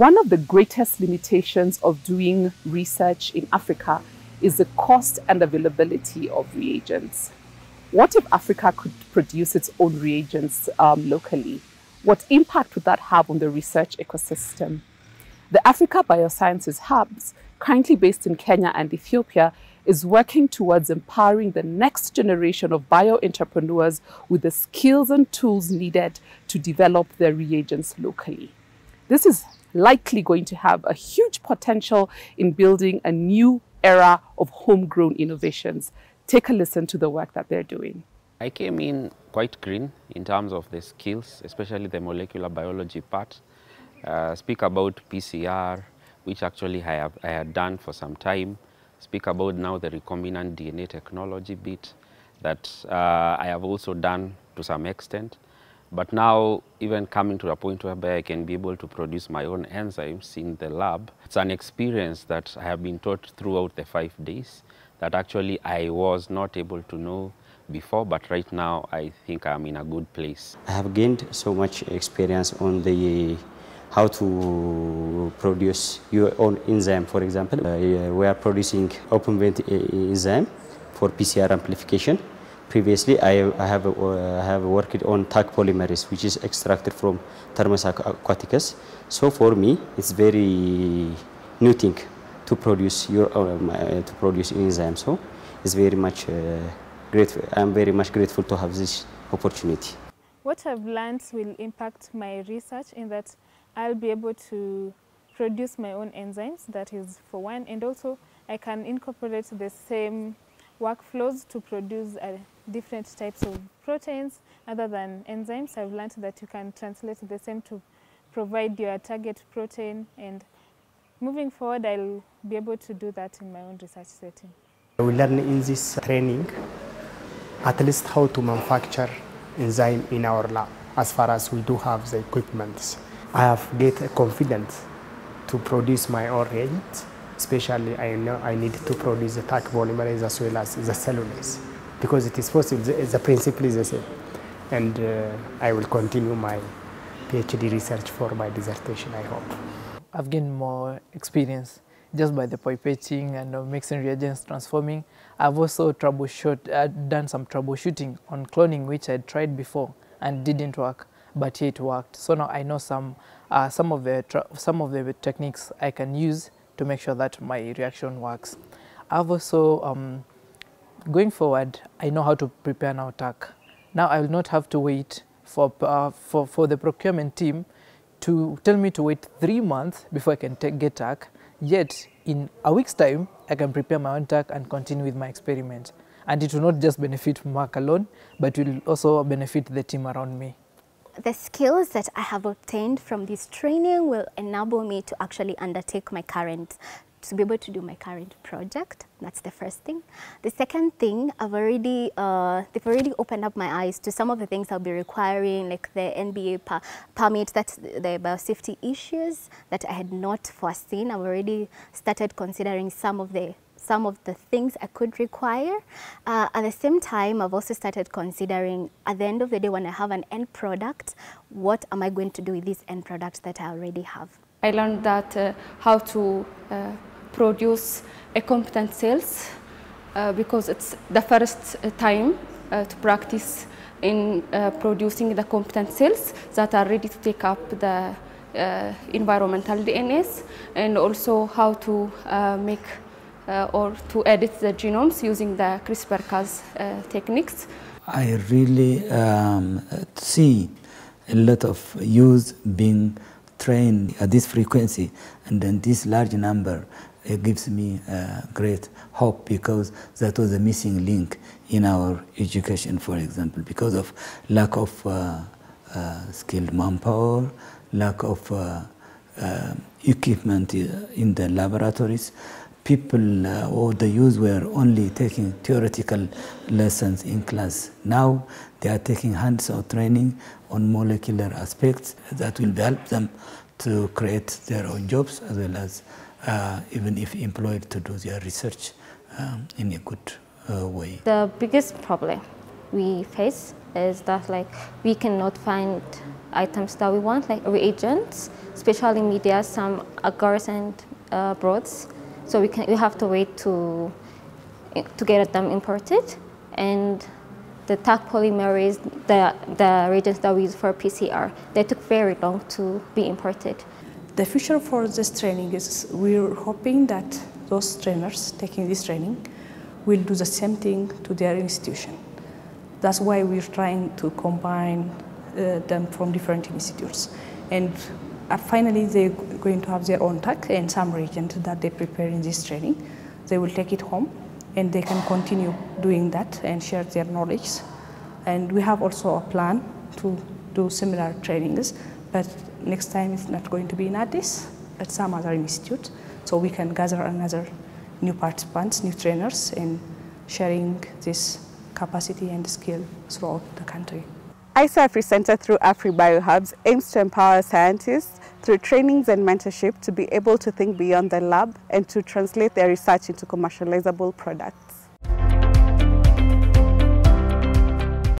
One of the greatest limitations of doing research in Africa is the cost and availability of reagents. What if Africa could produce its own reagents um, locally? What impact would that have on the research ecosystem? The Africa Biosciences Hubs, currently based in Kenya and Ethiopia, is working towards empowering the next generation of bio entrepreneurs with the skills and tools needed to develop their reagents locally. This is likely going to have a huge potential in building a new era of homegrown innovations. Take a listen to the work that they're doing. I came in quite green in terms of the skills, especially the molecular biology part. Uh, speak about PCR, which actually I, have, I had done for some time. Speak about now the recombinant DNA technology bit that uh, I have also done to some extent. But now, even coming to a point where I can be able to produce my own enzymes in the lab, it's an experience that I have been taught throughout the five days that actually I was not able to know before, but right now I think I'm in a good place. I have gained so much experience on the how to produce your own enzyme, for example. Uh, we are producing OpenVent enzyme for PCR amplification. Previously, I, I have, uh, I have worked on Taq polymerase, which is extracted from Thermus aquaticus. So for me, it's very new thing to produce your own, uh, to produce enzyme. So it's very much uh, grateful. I'm very much grateful to have this opportunity. What I've learned will impact my research in that I'll be able to produce my own enzymes, that is for one, and also I can incorporate the same workflows to produce different types of proteins other than enzymes. I've learned that you can translate the same to provide your target protein and moving forward I'll be able to do that in my own research setting. We learn in this training at least how to manufacture enzyme in our lab as far as we do have the equipment. I have get confidence to produce my own reagents especially I know I need to produce the Taq polymerase as well as the cellulase because it is possible, the, the principle is the same. And uh, I will continue my PhD research for my dissertation, I hope. I've gained more experience just by the pipetting and uh, mixing reagents, transforming. I've also troubleshoot, uh, done some troubleshooting on cloning, which I tried before and didn't work, but it worked. So now I know some, uh, some, of the some of the techniques I can use to make sure that my reaction works. I've also, um, going forward, I know how to prepare now Taq. Now I will not have to wait for, uh, for, for the procurement team to tell me to wait three months before I can take, get Taq. Yet, in a week's time, I can prepare my own Taq and continue with my experiment. And it will not just benefit Mark alone, but will also benefit the team around me. The skills that I have obtained from this training will enable me to actually undertake my current to be able to do my current project. That's the first thing. The second thing, I've already, uh, they've already opened up my eyes to some of the things I'll be requiring, like the NBA per permit, that's the biosafety issues that I had not foreseen. I've already started considering some of the some of the things I could require. Uh, at the same time, I've also started considering at the end of the day when I have an end product, what am I going to do with this end product that I already have? I learned that uh, how to uh, produce a competent cells uh, because it's the first time uh, to practice in uh, producing the competent cells that are ready to take up the uh, environmental DNAs and also how to uh, make or to edit the genomes using the CRISPR-Cas techniques. I really um, see a lot of use being trained at this frequency and then this large number it gives me uh, great hope because that was a missing link in our education, for example, because of lack of uh, uh, skilled manpower, lack of uh, uh, equipment in the laboratories. People uh, or the youth were only taking theoretical lessons in class. Now they are taking hands-on training on molecular aspects that will help them to create their own jobs as well as uh, even if employed to do their research um, in a good uh, way. The biggest problem we face is that like we cannot find items that we want, like reagents, especially media, some agars and broths. So we can we have to wait to to get them imported, and the Taq polymerase, the the reagents that we use for PCR, they took very long to be imported. The future for this training is we're hoping that those trainers taking this training will do the same thing to their institution. That's why we're trying to combine uh, them from different institutes. And Uh, finally, they're going to have their own Taq and some reagent that they prepare in this training. They will take it home and they can continue doing that and share their knowledge. And we have also a plan to do similar trainings, but next time it's not going to be in Addis, at some other institute. So we can gather another new participants, new trainers, and sharing this capacity and skill throughout the country. ISO Center through AfriBioHubs aims to empower scientists through trainings and mentorship to be able to think beyond the lab and to translate their research into commercializable products.